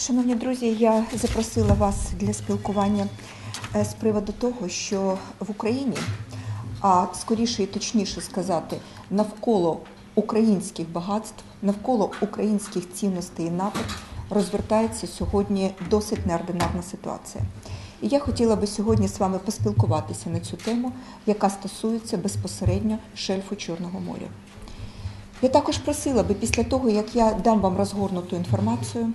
Шановні друзі, я запросила вас для спілкування е, з приводу того, що в Україні, а скоріше і точніше сказати, навколо українських багатств, навколо українських цінностей і напад розвертається сьогодні досить неординарна ситуація. І я хотіла би сьогодні з вами поспілкуватися на цю тему, яка стосується безпосередньо шельфу Чорного моря. Я також просила би після того, як я дам вам розгорнуту інформацію,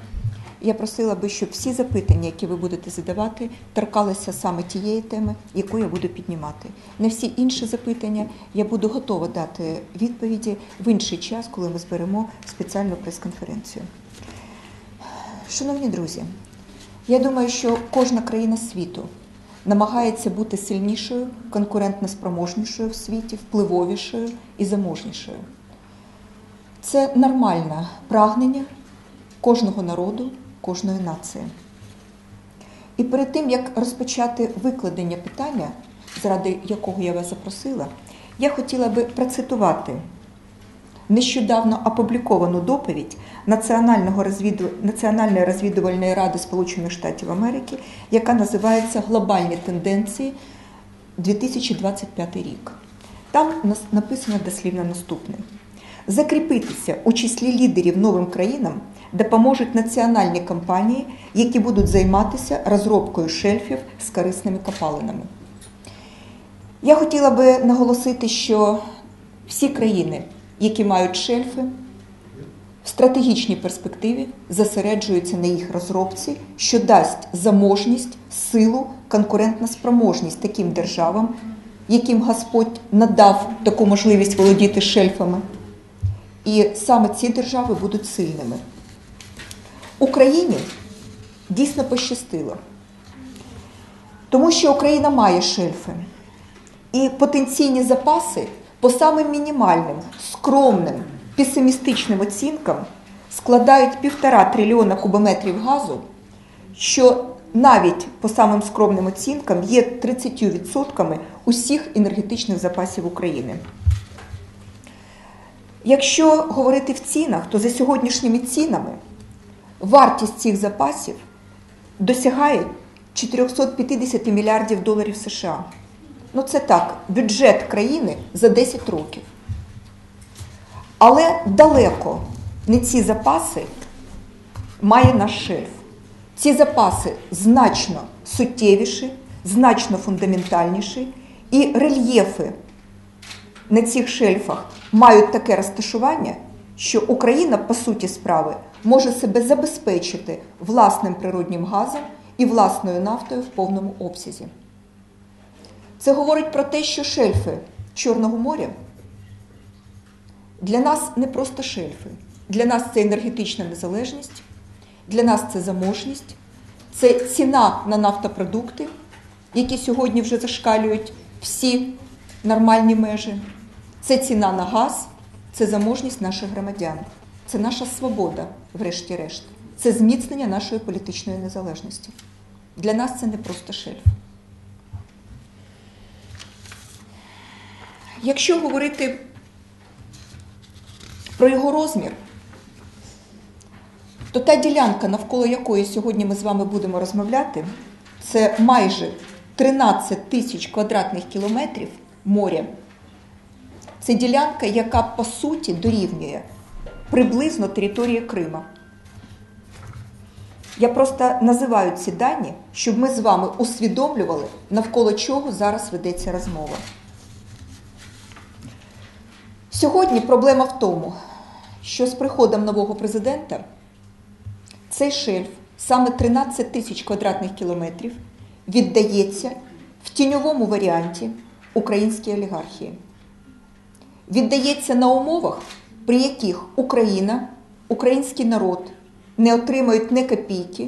я просила би, щоб всі запитання, які ви будете задавати, торкалися саме тієї теми, яку я буду піднімати. На всі інші запитання я буду готова дати відповіді в інший час, коли ми зберемо спеціальну прес-конференцію. Шановні друзі, я думаю, що кожна країна світу намагається бути сильнішою, конкурентно спроможнішою в світі, впливовішою і заможнішою. Це нормальне прагнення кожного народу, кожної нації. І перед тим, як розпочати викладення питання, заради якого я вас запросила, я хотіла би процитувати нещодавно опубліковану доповідь Національного розвіду... Національної розвідувальної ради Сполучених Штатів Америки, яка називається Глобальні тенденції 2025 рік. Там написано дослівно наступне. Закріпитися у числі лідерів новим країнам допоможуть національні компанії, які будуть займатися розробкою шельфів з корисними копалинами. Я хотіла би наголосити, що всі країни, які мають шельфи, в стратегічній перспективі зосереджуються на їх розробці, що дасть заможність, силу, конкурентну спроможність таким державам, яким Господь надав таку можливість володіти шельфами. І саме ці держави будуть сильними. Україні дійсно пощастило, тому що Україна має шельфи. І потенційні запаси по самим мінімальним, скромним, песимістичним оцінкам складають півтора трильйона кубометрів газу, що навіть по самим скромним оцінкам є 30% усіх енергетичних запасів України. Якщо говорити в цінах, то за сьогоднішніми цінами вартість цих запасів досягає 450 мільярдів доларів США. Ну це так, бюджет країни за 10 років. Але далеко не ці запаси має наш шельф. Ці запаси значно суттєвіші, значно фундаментальніші, і рельєфи на цих шельфах мають таке розташування, що Україна, по суті справи, може себе забезпечити власним природнім газом і власною нафтою в повному обсязі. Це говорить про те, що шельфи Чорного моря для нас не просто шельфи. Для нас це енергетична незалежність, для нас це заможність, це ціна на нафтопродукти, які сьогодні вже зашкалюють всі нормальні межі. Це ціна на газ, це заможність наших громадян, це наша свобода, врешті-решт, це зміцнення нашої політичної незалежності. Для нас це не просто шельф. Якщо говорити про його розмір, то та ділянка, навколо якої сьогодні ми з вами будемо розмовляти, це майже 13 тисяч квадратних кілометрів моря. Це ділянка, яка по суті дорівнює приблизно території Крима. Я просто називаю ці дані, щоб ми з вами усвідомлювали, навколо чого зараз ведеться розмова. Сьогодні проблема в тому, що з приходом нового президента цей шельф, саме 13 тисяч квадратних кілометрів, віддається в тіньовому варіанті українській олігархії. Віддається на умовах, при яких Україна, український народ не отримують ні копійки,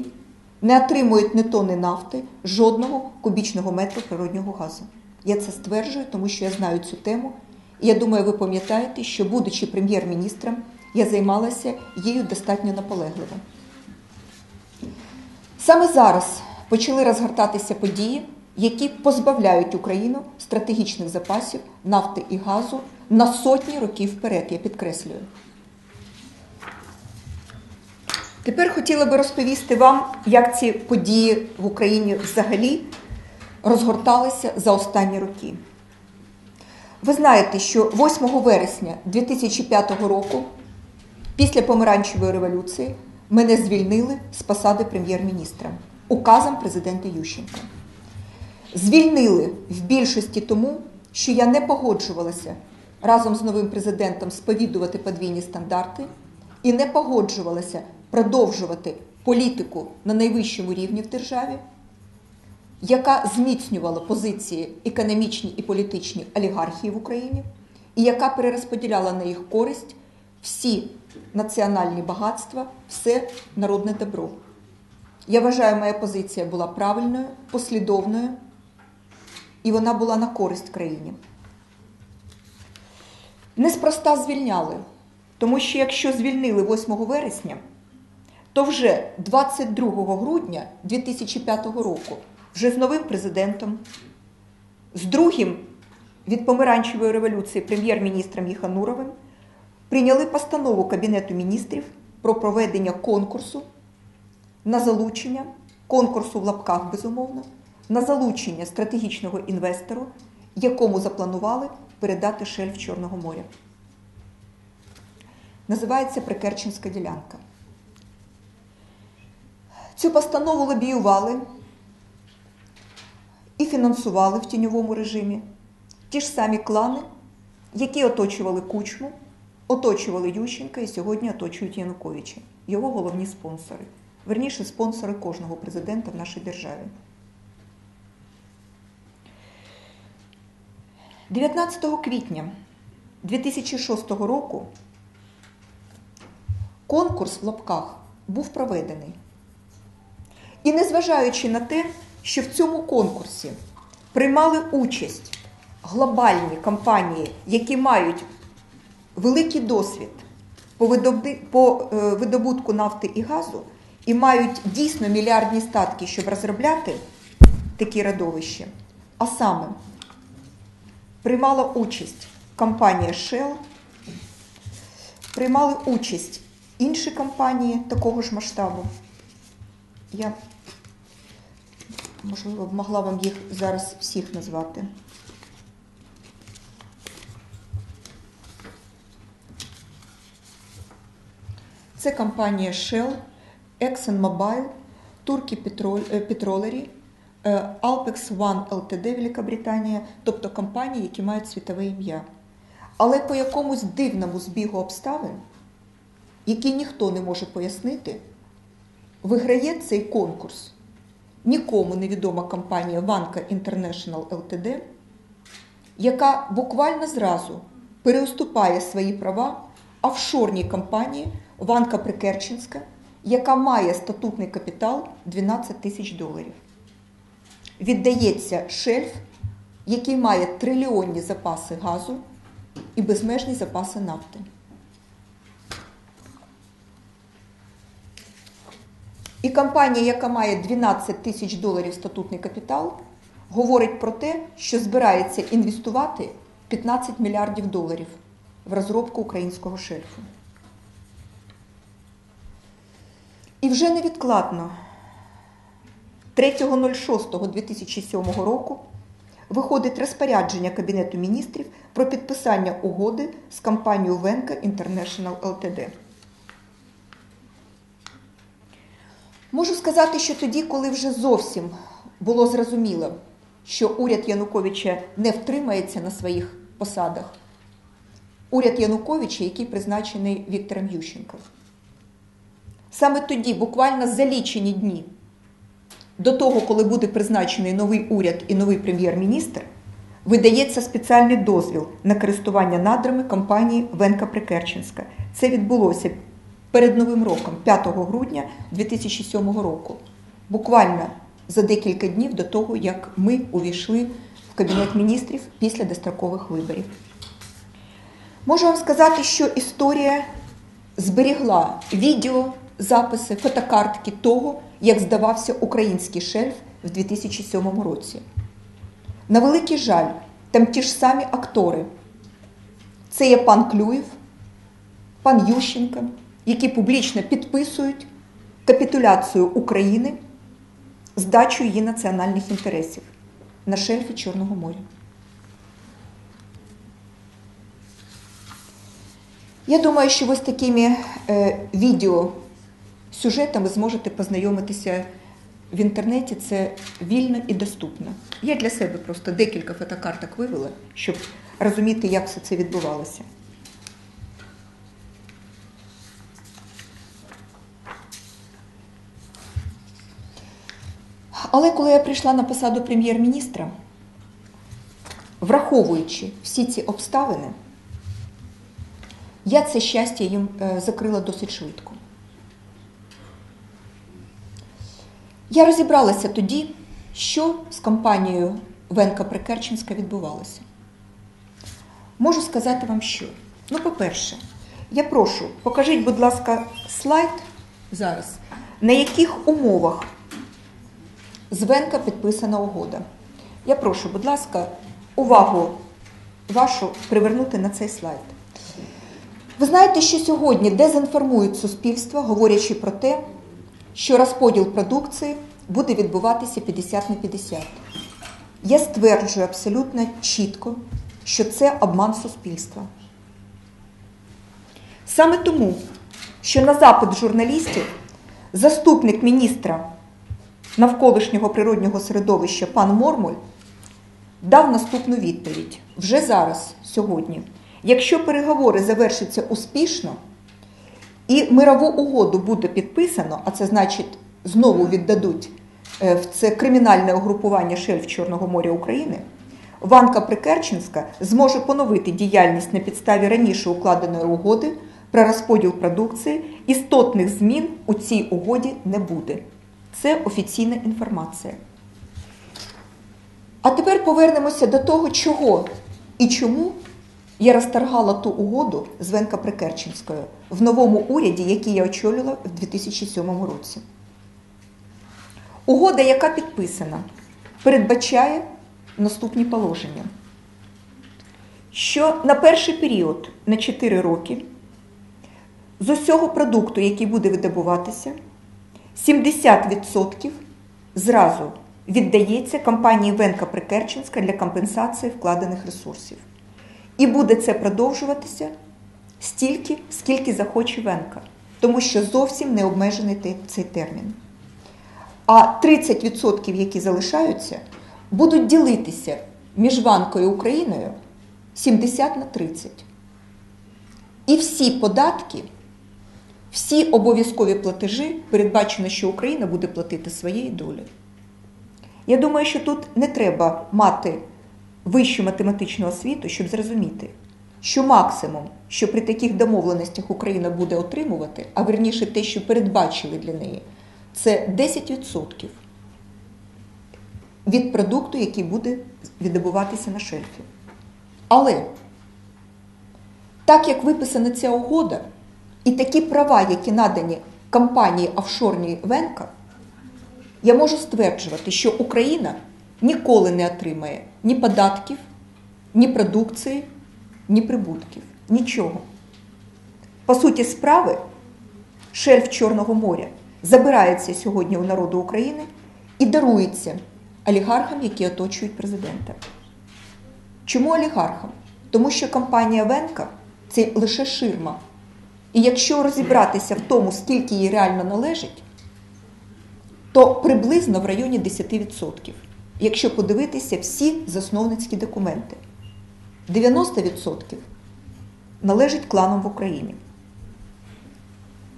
не отримують ні тони нафти, жодного кубічного метру природнього газу. Я це стверджую, тому що я знаю цю тему. І я думаю, ви пам'ятаєте, що, будучи прем'єр-міністром, я займалася її достатньо наполегливо. Саме зараз почали розгортатися події, які позбавляють Україну стратегічних запасів нафти і газу на сотні років вперед, я підкреслюю. Тепер хотіла би розповісти вам, як ці події в Україні взагалі розгорталися за останні роки. Ви знаєте, що 8 вересня 2005 року, після помаранчевої революції, мене звільнили з посади прем'єр-міністра указом президента Ющенка. Звільнили в більшості тому, що я не погоджувалася разом з новим президентом сповідувати подвійні стандарти і не погоджувалася продовжувати політику на найвищому рівні в державі, яка зміцнювала позиції економічні і політичні олігархії в Україні, і яка перерозподіляла на їх користь всі національні багатства, все народне добро. Я вважаю, моя позиція була правильною, послідовною, і вона була на користь країні. Неспроста звільняли, тому що якщо звільнили 8 вересня, то вже 22 грудня 2005 року, вже з новим президентом, з другим від помаранчевої революції прем'єр-міністром Єхануровим, прийняли постанову Кабінету міністрів про проведення конкурсу на залучення, конкурсу в лапках, безумовно, на залучення стратегічного інвестору, якому запланували передати шельф Чорного моря. Називається Прикерченська ділянка. Цю постанову лобіювали і фінансували в тіньовому режимі ті ж самі клани, які оточували Кучму, оточували Ющенка і сьогодні оточують Януковича, його головні спонсори. Верніше, спонсори кожного президента в нашій державі. 19 квітня 2006 року конкурс в лапках був проведений. І незважаючи на те, що в цьому конкурсі приймали участь глобальні компанії, які мають великий досвід по е, видобутку нафти і газу, і мають дійсно мільярдні статки, щоб розробляти такі радовища, а саме приймала участь компанія Shell, приймали участь інші компанії такого ж масштабу. Я, можливо, могла вам їх зараз всіх назвати. Це компанія Shell, ExxonMobil, Turkey Petrolery, Alpex One Ltd Великобританія, тобто компанії, які мають світове ім'я. Але по якомусь дивному збігу обставин, який ніхто не може пояснити, виграє цей конкурс нікому невідома компанія Ванка International Ltd, яка буквально зразу переуступає свої права офшорній компанії Ванка Прикерченська, яка має статутний капітал 12 тисяч доларів. Віддається шельф, який має трильйонні запаси газу і безмежні запаси нафти. І компанія, яка має 12 тисяч доларів статутний капітал, говорить про те, що збирається інвестувати 15 мільярдів доларів в розробку українського шельфу. І вже невідкладно 3.06.2007 року виходить розпорядження Кабінету міністрів про підписання угоди з компанією Венка International Ltd. Можу сказати, що тоді, коли вже зовсім було зрозуміло, що уряд Януковича не втримається на своїх посадах, уряд Януковича, який призначений Віктором Ющенком. Саме тоді, буквально за лічені дні, до того, коли буде призначений новий уряд і новий прем'єр-міністр, видається спеціальний дозвіл на користування надрами компанії Венка Прикерченська. Це відбулося перед Новим роком, 5 грудня 2007 року. Буквально за декілька днів до того, як ми увійшли в Кабінет міністрів після дострокових виборів. Можу вам сказати, що історія зберігла відео, записи, фотокартки того, як здавався український шельф в 2007 році. На великий жаль, там ті ж самі актори. Це є пан Клюєв, пан Ющенко, які публічно підписують капітуляцію України, здачу її національних інтересів на шельфі Чорного моря. Я думаю, що з такими е, відео сюжетами зможете познайомитися в інтернеті. Це вільно і доступно. Я для себе просто декілька фотокарток вивела, щоб розуміти, як все це відбувалося. Але коли я прийшла на посаду прем'єр-міністра, враховуючи всі ці обставини, я це щастя їм е, закрила досить швидко. Я розібралася тоді, що з компанією Венка Прикерченська відбувалося. Можу сказати вам що. Ну, по-перше, я прошу, покажіть, будь ласка, слайд зараз, на яких умовах з Венка підписана угода. Я прошу, будь ласка, увагу вашу привернути на цей слайд. Ви знаєте, що сьогодні дезінформують суспільство, говорячи про те, що розподіл продукції буде відбуватися 50 на 50. Я стверджую абсолютно чітко, що це обман суспільства. Саме тому, що на запит журналістів заступник міністра навколишнього природнього середовища пан Мормуль дав наступну відповідь вже зараз, сьогодні. Якщо переговори завершаться успішно і мирову угоду буде підписано, а це значить знову віддадуть е, в це кримінальне угрупування шельф Чорного моря України, Ванка Прикерченська зможе поновити діяльність на підставі раніше укладеної угоди про розподіл продукції. Істотних змін у цій угоді не буде. Це офіційна інформація. А тепер повернемося до того, чого і чому я розторгала ту угоду з Венка Прикерченською в новому уряді, який я очолювала в 2007 році. Угода, яка підписана, передбачає наступні положення, що на перший період на 4 роки з усього продукту, який буде видобуватися, 70% зразу віддається компанії Венка Прикерченська для компенсації вкладених ресурсів. І буде це продовжуватися стільки, скільки захоче Венка, тому що зовсім не обмежений цей термін. А 30%, які залишаються, будуть ділитися між Ванкою і Україною 70 на 30. І всі податки, всі обов'язкові платежі передбачено, що Україна буде платити своєї долі. Я думаю, що тут не треба мати вищу математичну освіту, щоб зрозуміти, що максимум, що при таких домовленостях Україна буде отримувати, а верніше те, що передбачили для неї, це 10% від продукту, який буде віддобуватися на шельфі. Але так як виписана ця угода, і такі права, які надані компанії офшорній Венка, я можу стверджувати, що Україна ніколи не отримає ні податків, ні продукції, ні прибутків. Нічого. По суті, справи, шельф Чорного моря забирається сьогодні у народу України і дарується олігархам, які оточують президента. Чому олігархам? Тому що компанія Венка це лише ширма. І якщо розібратися в тому, скільки їй реально належить, то приблизно в районі 10%. Якщо подивитися всі засновницькі документи, 90% належить кланам в Україні.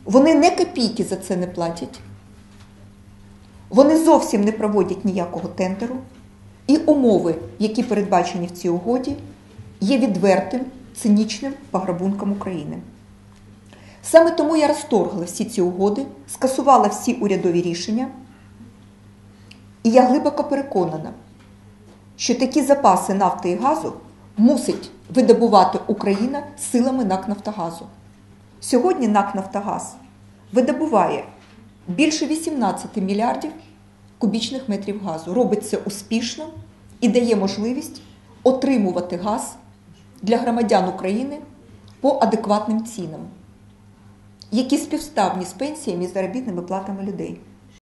Вони не копійки за це не платять, вони зовсім не проводять ніякого тендеру, і умови, які передбачені в цій угоді, є відвертим, цинічним пограбунком України. Саме тому я розторгла всі ці угоди, скасувала всі урядові рішення. І я глибоко переконана, що такі запаси нафти і газу мусить видобувати Україна силами НАК Нафтогазу. Сьогодні НАК Нафтогаз видобуває більше 18 мільярдів кубічних метрів газу. Робить це успішно і дає можливість отримувати газ для громадян України по адекватним цінам. які співставні з пенсіями і заробітними платами людей.